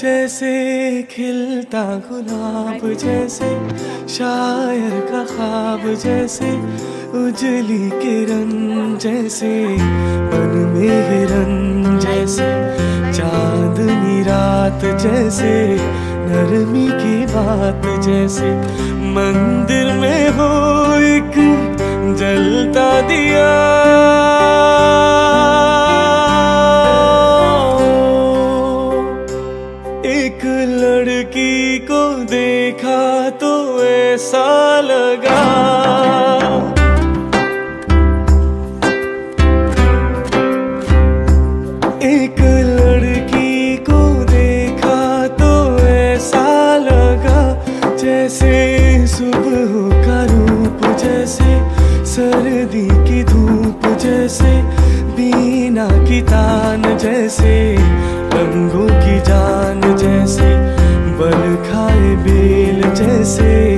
जैसे खिलता गुलाब जैसे शायर का ख्वाब जैसे उजली किरण जैसे बन में हिरन जैसे चांदनी रात जैसे नरमी की बात जैसे मंदिर में हो एक जलता दिया। जैसे सुबह का रूप, जैसे सर्दी की धूप, जैसे बीना की तान, जैसे रंगों की जान, जैसे बल खाए बेल, जैसे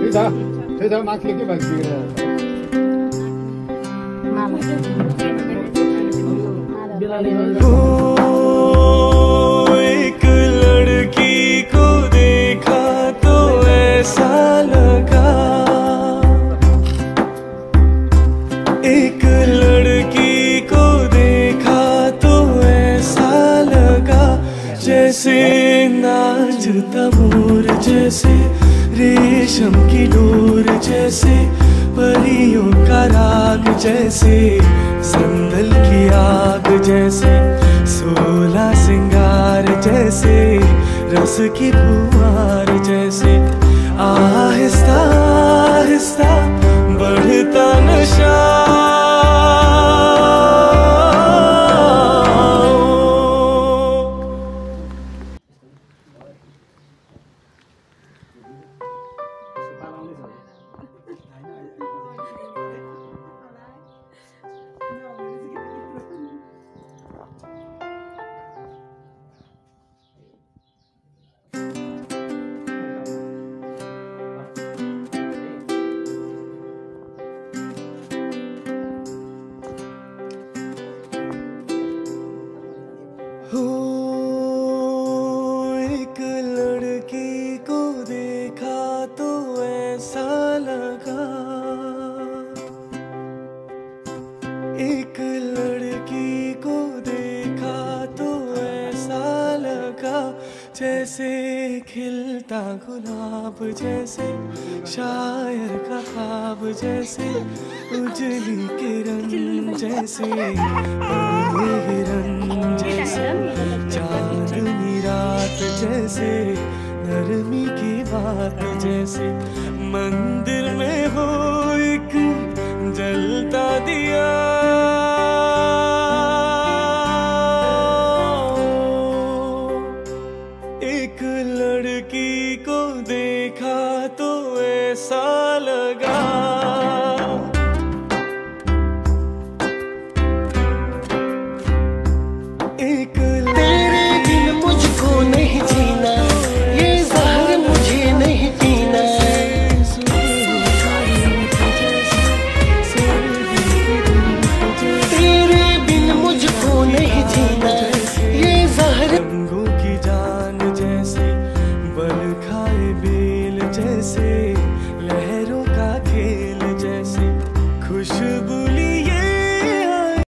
Sisa, sisa maklik di bagi. Mama. Bila lima. नाचता मोर जैसे, रेशम की डोर जैसे परियों का राग जैसे, संदल की आग जैसे, सोला सिंगार जैसे, रस की फुहार जैसे। आहिस्ता आहिस्ता, बढ़ता देखा तो ऐसा लगा। एक लड़की को देखा तो ऐसा लगा जैसे खिलता गुलाब, जैसे शायर का ख्वाब जैसे उजली किरण जैसे हिरन जैसे चांदनी रात, जैसे नरमी की बात जैसे मंदिर में हो एक जलता दिया। एक लड़की को देखा तो ऐसा लगा जैसे